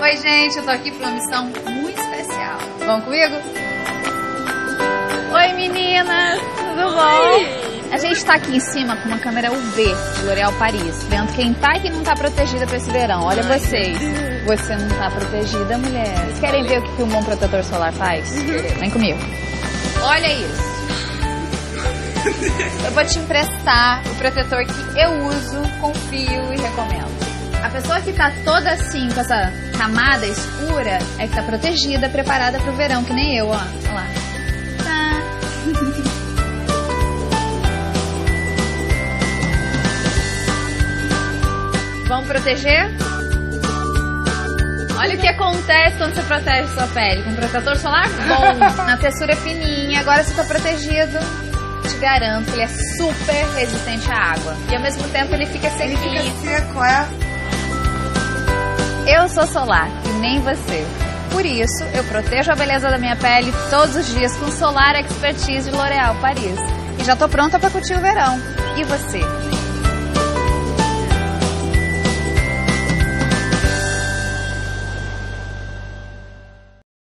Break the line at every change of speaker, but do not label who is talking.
Oi, gente, eu tô aqui pra uma missão muito especial. Vão comigo? Oi, meninas, tudo bom? A gente tá aqui em cima com uma câmera UV de L'Oréal Paris, vendo quem tá e quem não tá protegida pra esse verão. Olha vocês. Você não tá protegida, mulher. Vocês querem ver o que um bom protetor solar faz? Vem comigo. Olha isso. Eu vou te emprestar o protetor que eu uso, confio e. A pessoa que tá toda assim, com essa camada escura, é que tá protegida, preparada pro verão, que nem eu, ó. Olha lá. Tá. Vamos proteger? Olha o que acontece quando você protege sua pele. Com um protetor solar bom, na textura fininha, agora você está protegido. Te garanto que ele é super resistente à água. E ao mesmo tempo ele fica sequinho.
Ele fica seco, é?
Eu sou solar, e nem você. Por isso, eu protejo a beleza da minha pele todos os dias com Solar Expertise de L'Oréal Paris. E já tô pronta para curtir o verão. E você?